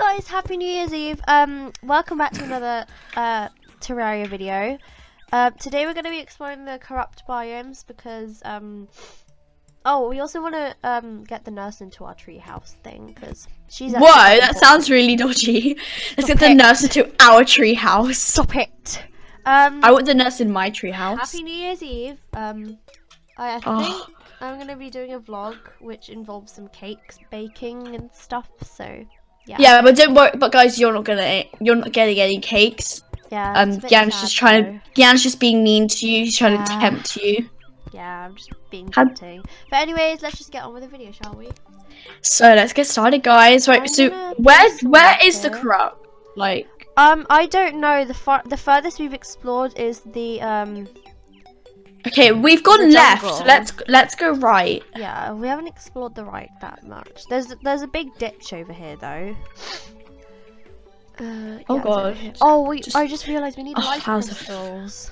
guys, happy New Year's Eve. Um, welcome back to another uh Terraria video. Uh, today we're going to be exploring the corrupt biomes because um, oh, we also want to um get the nurse into our treehouse thing because she's. Whoa, that important. sounds really dodgy. Let's Stop get the it. nurse into our tree house. Stop it. Um, I want the nurse in my tree house. happy New Year's Eve. Um, I, I Oh. think I'm going to be doing a vlog which involves some cakes baking and stuff. So yeah, Yeah, but don't worry. But guys, you're not gonna. You're not getting any cakes. yeah. Um, it's a bit Gan's sad, just trying though. to. Gan's just being mean to you. He's trying to tempt you. Yeah, I'm just being tempting. But anyways, let's just get on with the video, shall we? So let's get started, guys. Right. I'm so where where is the corrupt? Like. Um, I don't know. The far the furthest we've explored is the um. Okay, we've gone left. Let's let's go right. Yeah, we haven't explored the right that much. There's there's a big ditch over here though. Uh, Oh, God. Oh, we. Just- I just realised we need Oh, life how's the f- crystals.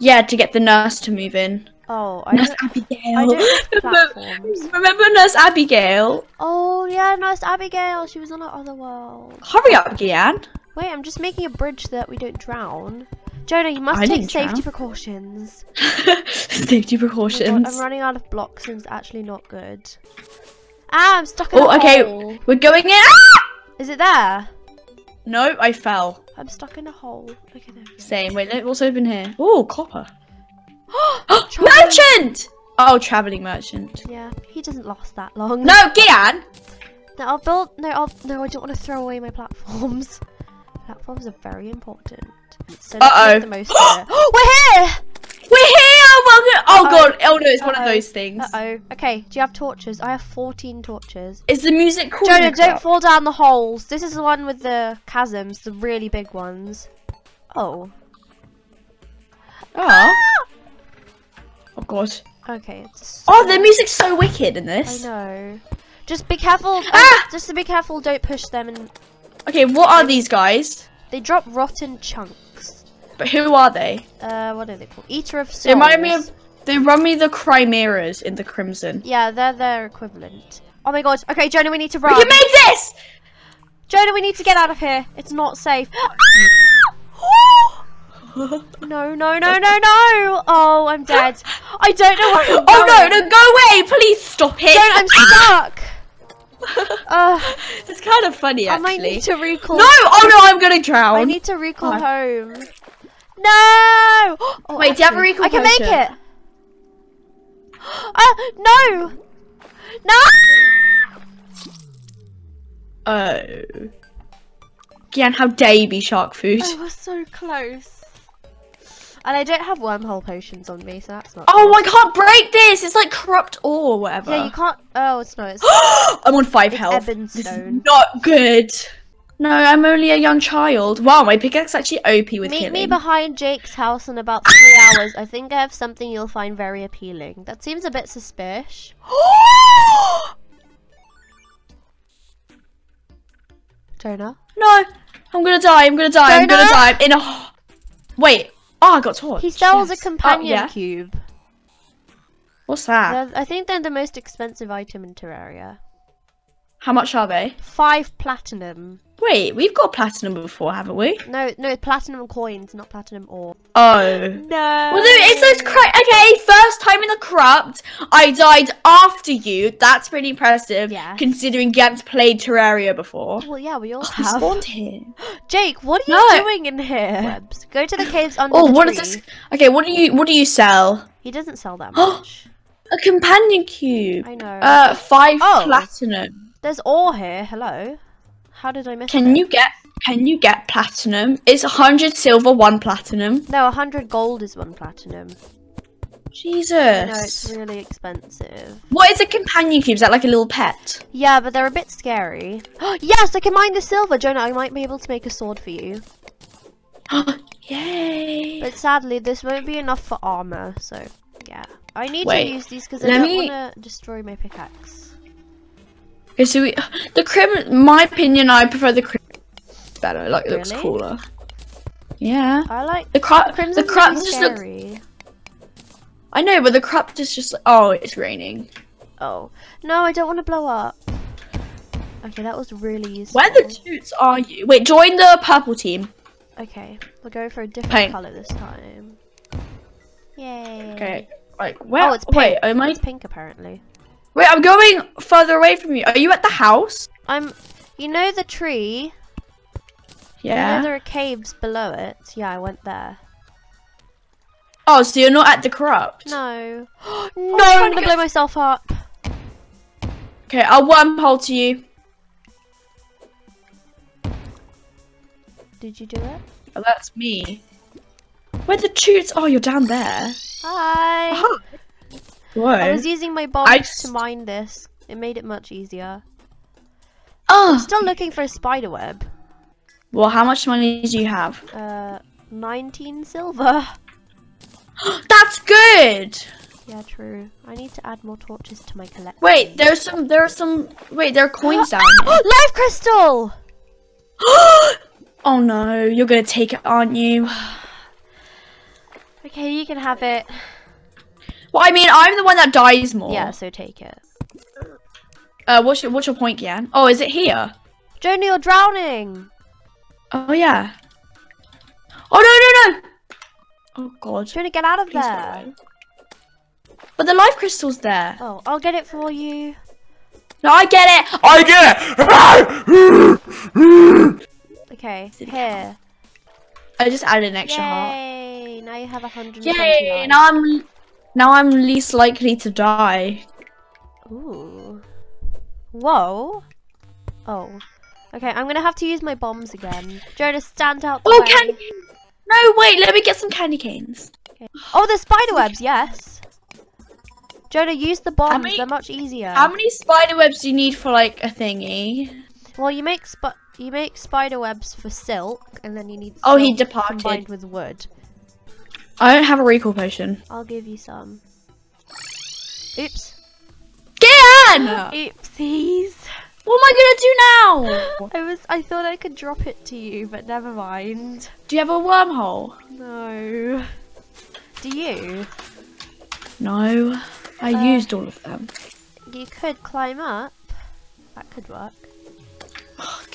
Yeah, to get the nurse to move in. Oh, I Nurse Abigail. I don't Remember- Remember Nurse Abigail? Oh yeah, Nurse Abigail. She was on our other world. Hurry up, Gian. Wait, I'm just making a bridge so that we don't drown. Jonah, you must I take safety precautions. Safety Oh God, precautions. I'm running out of blocks and it's actually not good. Ah, I'm stuck in Oh, a okay. hole. We're going in. Ah! Is it there? No, I fell. I'm stuck in a hole. Okay, there. Same. Wait, what's open here? Oh, copper. Merchant! Oh, traveling merchant. Yeah, he doesn't last that long. No, Gian! No, I'll build. No, I'll. No, I don't want to throw away my platforms. Platforms are very important. So Uh-oh. the most. We're here. We're here! Welcome! Oh, Uh-oh. god. Oh, no, it's one of those things. Uh oh. Okay. Do you have torches? I have 14 torches. Is the music cool? Jonah, don't fall down the holes. This is the one with the chasms, the really big ones. Oh. Oh. Oh, god. Okay. It's Oh, the music's so wicked in this. I know. Just be careful. uh, Ah! Just to be careful. Don't push them, and Okay, what are these guys? they drop rotten chunks. But who are they? Uh, what are they called? Eater of souls. They remind me of. They run me the Crimeras in the Crimson. Yeah, they're their equivalent. Oh my god. Okay, Jonah, we need to We run. can make this! Jonah, we need to get out of here. It's not safe. no, no, no, no, no. Oh, I'm dead. I don't know where I'm oh no, going. no, go away! Please stop it! Don't, I'm stuck. Uh, it's kind of funny actually. I might need to recall. No! Oh no, I'm gonna drown. I need to recall Oh. home. No! Oh, Wait, do you have a recall I can make potion? it. Ah, no! No! Oh. Gian, how dare you be shark food? I was so close. And I don't have wormhole potions on me, so that's not. Oh, good. I can't break this! It's like corrupt ore or whatever. Yeah, you can't. Oh, it's no. It's I'm on five It's health. This is not good. No, I'm only a young child. Wow, my pickaxe actually OP with Meet killing. me behind Jake's house in about three hours. I think I have something you'll find very appealing. That seems a bit suspicious. Jonah? No, I'm gonna die. I'm gonna die. I'm gonna die. I'm in a. Wait. Oh, I got torch. He sells Yes. a companion Oh, yeah. cube. What's that? They're- I think they're the most expensive item in Terraria. How much are they? Five platinum. Wait, we've got platinum before, haven't we? No, no, platinum coins, not platinum ore. Oh. No. Well, no, it's those cra- Okay, first time in the corrupt, I died after you. That's pretty impressive. Yeah. Considering Gant's played Terraria before. Well, yeah, we all Oh, we have. spawned here. Jake, what are you No. doing in here? Webs. Go to the caves under Oh, the what tree. is this? Okay, what do you what do you sell? He doesn't sell that much. A companion cube. I know. Uh, five Oh. platinum. There's ore here. Hello. How did I miss Can it? you get? Can you get platinum? It's a hundred silver, one platinum. No, a 100 gold is one platinum. Jesus. No, it's really expensive. What is a companion cube? Is that like a little pet? Yeah, but they're a bit scary. yes, I can mine the silver, Jonah. I might be able to make a sword for you. Yay! But sadly, this won't be enough for armor, so yeah. I need Wait, to use these because I don't me- want to destroy my pickaxe. Okay, so we, the crim. My opinion, I prefer the crim better. Like, it looks cooler. Yeah. I like The crop. The really just look. I know, but the crop is just. Oh, it's raining. Oh no, I don't want to blow up. Okay, that was really useful. Where the toots are you? Wait, join the purple team. Okay, we're going for a different color this time. Yay. Okay. Like where? Oh, it's pink. Wait, am I? It's pink apparently. Wait, I'm going further away from you. Are you at the house? I'm. You know the tree? You know Yeah. there are caves below it? Yeah, I went there. Oh, so you're not at the corrupt? No. Oh, no, trying I'm to gonna blow myself up. Okay, I'll wormhole to you. Did you do it? Oh, that's me. Where the toots? Oh, you're down there. Hi. Aha. Whoa. I was using my bombs I to s- mine this. It made it much easier. Oh. I'm Still looking for a spider web. Well, how much money do you have? Uh, 19 silver. That's good. Yeah, true. I need to add more torches to my collection. Wait, there's some. There are some. Wait, there are coins down here. Life crystal! oh no, you're gonna take it, aren't you? Okay, you can have it. Well, I mean, I'm the one that dies more. Yeah, so take it. Uh, what's your what's your point, Yan? Oh, is it here? Joni, you're drowning! Oh yeah. Oh no no no! Oh god. Joni, get out of Please there! But the life crystal's there. Oh, I'll get it for you. No, I get it. I get it. Okay, here. I just added an extra heart. Yay! Now you have 120 Yay! lives. Now I'm now I'm least likely to die. Ooh. Whoa. Oh. Okay, I'm gonna have to use my bombs again. Jonah, stand out the Oh, way. candy. No, wait. Let me get some candy canes. Okay. Oh, the spider webs, yes. Jonah, use the bombs. many- They're much easier. How many spider webs do you need for like a thingy? well, you make sp- you make spider webs for silk, and then you need. Oh, he departed. Combined with wood. I don't have a recall potion. I'll give you some. Oops. Get in! Oopsies. What am I gonna do now? I was. I thought I could drop it to you, but never mind. Do you have a wormhole? No. Do you? No. I Uh, used all of them. You could climb up. That could work.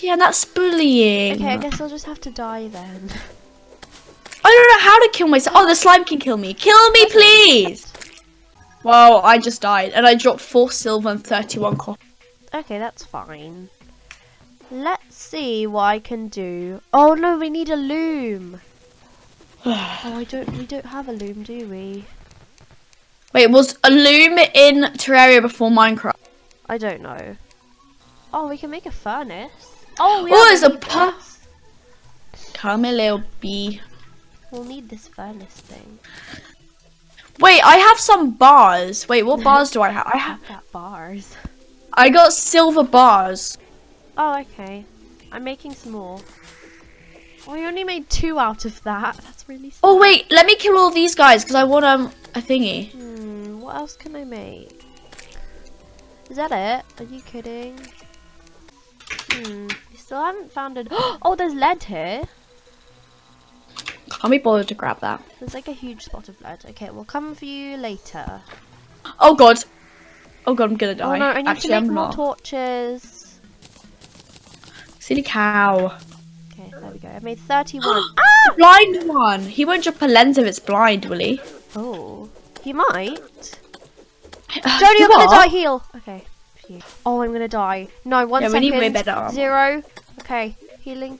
Yeah, that's bullying. Okay, I guess I'll just have to die then. I don't know how to kill myself. Oh, the slime can kill me. Kill me, please. Well, I just died, and I dropped four silver and thirty-one copper. Okay, that's fine. Let's see what I can do. Oh no, we need a loom. Oh, I don't. We don't have a loom, do we? Wait, was a loom in Terraria before Minecraft? I don't know. Oh, we can make a furnace. Oh, we Oh, there's a puff. Come here, little bee. We'll need this furnace thing. Wait, I have some bars. Wait, what bars do I have? I have. Got bars. I got silver bars. Oh, okay. I'm making some more. Oh, I only made two out of that. That's really. Sad. Oh wait, let me kill all these guys because I want um a thingy. Hmm, what else can I make? Is that it? Are you kidding? Hmm, you still haven't found it. Oh, there's lead here. Can't be bothered to grab that. There's like a huge spot of blood. Okay, we'll come for you later. Oh god. Oh god, I'm gonna die. Oh no, I need Actually, to make I'm more not. torches. Silly cow. Okay, there we go. I made 31. The blind one. He won't drop a lens if it's blind, will he? oh, he might. Uh, Jody, you I'm gonna die. Heal. Okay. Oh, I'm gonna die. No, one Yeah, we need way better armor. Zero. Okay, healing.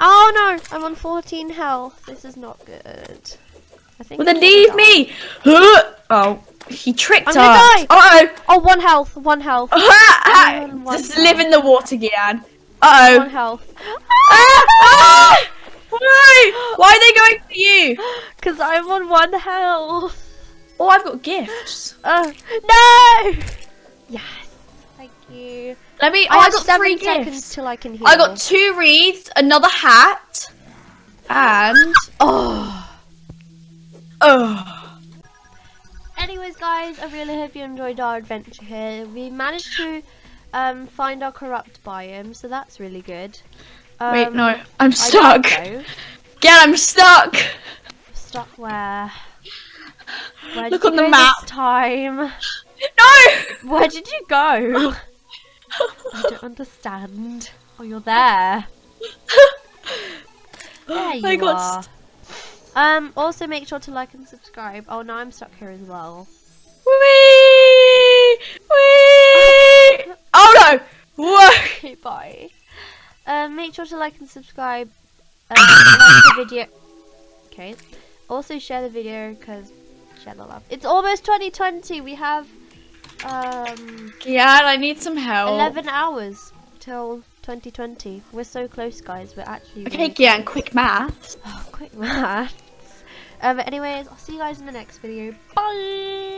Oh no! I'm on 14 health. This is not good. I think. Well, then leave me. Oh, he tricked I'm us. gonna die. Uh Oh, one health. One health. oh. one Just side. live in the water, Gian. Uh One oh. health. Why? Why are they going for you? Cause I'm on one health. Oh, I've got gifts. Oh no! Yes. Thank you. Let me. I Oh, I, got three gifts. till I can heal. I got two wreaths, another hat, and Oh. oh, Anyways, guys, I really hope you enjoyed our adventure here. We managed to um, find our corrupt biome, so that's really good. Um, wait, no, I'm stuck. Again, I'm stuck. Stuck where? Where Look did on the map. This time. No. Where did you go? I don't understand. Oh, you're there. There you I are. Um. Also, make sure to like and subscribe. Oh, now I'm stuck here as well. Wee! Wee! Oh no! Whoa! Okay, bye. Um, make sure to like and subscribe. Um, like the video. Okay. Also share the video because share the love. It's almost 2020. We have um Yeah, I need some help. 11 hours till 2020. We're so close, guys. We're actually. Okay, really yeah, and quick maths. Oh, quick maths. Um, but anyways, I'll see you guys in the next video. Bye.